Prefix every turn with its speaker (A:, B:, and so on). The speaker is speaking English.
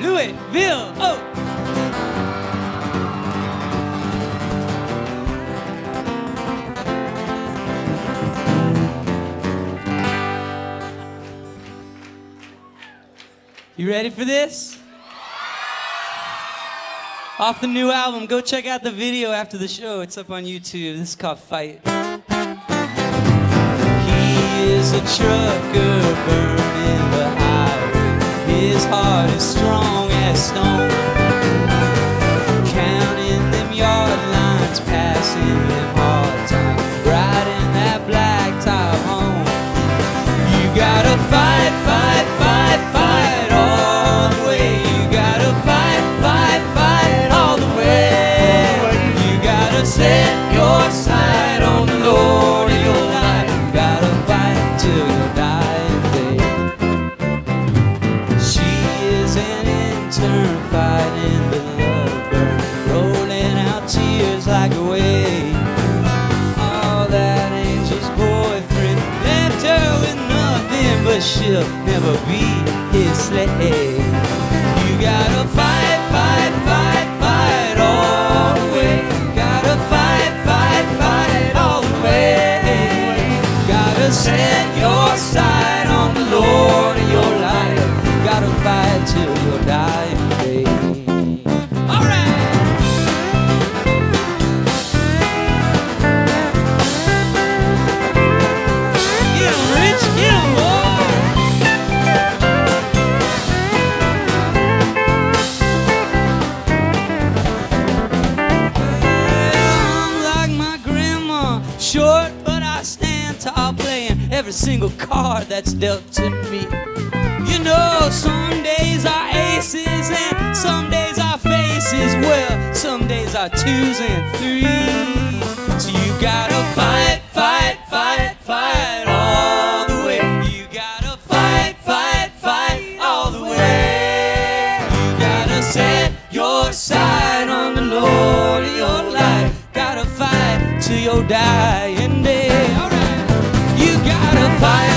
A: Louisville. Oh. You ready for this? Off the new album, go check out the video after the show. It's up on YouTube. This is called Fight. He is a trucker burning strong as stone. Counting them yard lines, passing them hard times, riding that black top home. You gotta fight, fight, fight, fight all the way. You gotta fight, fight, fight all the way. You gotta set your sight but she'll never be his slave. You gotta fight, fight, fight, fight all the way. Gotta fight, fight, fight all the way. Gotta set short, but I stand tall, playing every single card that's dealt to me. You know, some days are aces and some days are faces. Well, some days are twos and threes. So you gotta fight, fight, fight, fight all the way. You gotta fight, fight, fight all the way. You gotta set your sight till your dying day. You gotta fight.